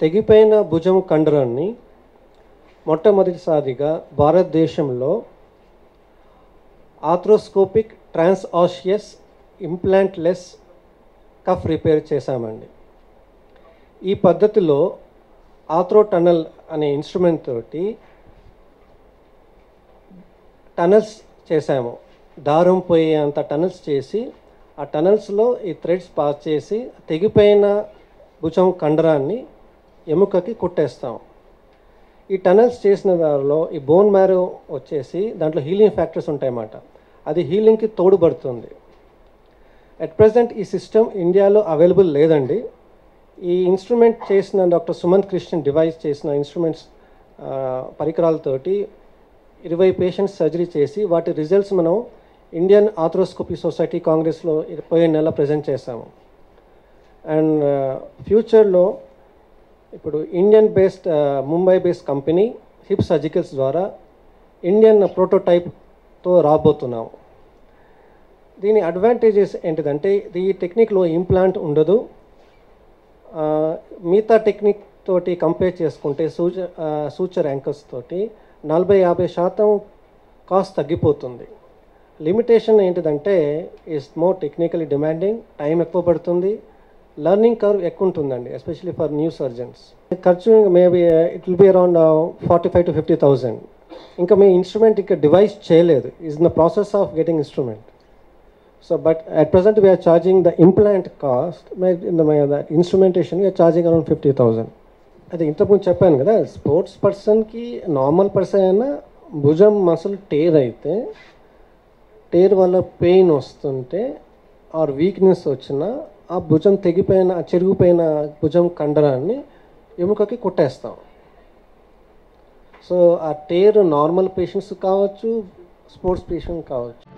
తెగిపోయిన భుజం కండరాన్ని మొట్టమొదటిసారిగా భారతదేశంలో ఆథ్రోస్కోపిక్ ట్రాన్స్ఆషియస్ ఇంప్లాంట్లెస్ కఫ్ రిపేర్ చేశామండి. ఈ పద్ధతిలో ఆథ్రో టనల్ అనే ఇన్స్ట్రుమెంట్ తోటి టనల్స్ చేశాము. దారం పోయేంత టనల్స్ చేసి ఆ టనల్స్లో ఈ థ్రెడ్స్ పాస్ చేసి తెగిపోయిన భుజం కండరాన్ని ఎముకకి కుట్టేస్తాం. ఈ టనల్స్ చేసిన దానిలో ఈ బోన్ మ్యారో వచ్చేసి దాంట్లో హీలింగ్ ఫ్యాక్టర్స్ ఉంటాయన్నమాట. అది హీలింగ్కి తోడుపడుతుంది. అట్ ప్రజెంట్ ఈ సిస్టమ్ ఇండియాలో అవైలబుల్ లేదండి. ఈ ఇన్స్ట్రుమెంట్ చేసిన డాక్టర్ సుమంత్ కృష్ణన్ డివైస్ చేసిన ఇన్స్ట్రుమెంట్స్ పరికరాలతోటి ఇరవై పేషెంట్స్ సర్జరీ చేసి వాటి రిజల్ట్స్ మనం ఇండియన్ ఆథ్రోస్కోపీ సొసైటీ కాంగ్రెస్లో పోయే నెల ప్రజెంట్ చేశాము. అండ్ ఫ్యూచర్లో ఇప్పుడు Indian based Mumbai based company hip surgicals ద్వారా ఇండియన్ ప్రోటోటైప్తో రాబోతున్నాము దీని అడ్వాంటేజెస్ ఏంటిదంటే ఈ టెక్నిక్లో ఇంప్లాంట్ ఉండదు. మిగతా టెక్నిక్ తోటి కంపేర్ చేసుకుంటే సూచ సూచర్ యాంకర్స్ తోటి నలభై యాభై శాతం కాస్ట్ తగ్గిపోతుంది. లిమిటేషన్ ఏంటిదంటే is more technically demanding time ఎక్కువ పడుతుంది. లర్నింగ్ కర్వ్ ఎక్కువ ఉంటుందండి ఎస్పెషలీ ఫర్ న్యూ సర్జన్స్ ఖర్చు maybe it will be around forty five to fifty thousand ఇంకా మీ ఇన్స్ట్రుమెంట్ ఇంకా డివైస్ చేయలేదు. Is in the process of getting instrument so but at present we're charging the implant cost instrumentation we're charging around fifty thousand instrumentation అది ఇంతకుముందు చెప్పాను కదా sports పర్సన్కి normal person అయినా భుజం మసల్ టేర్ అయితే టేర్ వల్ల పెయిన్ వస్తుంటే ఆర్ వీక్నెస్ వచ్చినా ఆ భుజం తెగిపోయిన చెరిగిపోయిన భుజం కండరాన్ని ఎముకకి కొట్టేస్తాం. సో ఆ టేర్ నార్మల్ పేషెంట్స్ కావచ్చు స్పోర్ట్స్ పేషెంట్ కావచ్చు.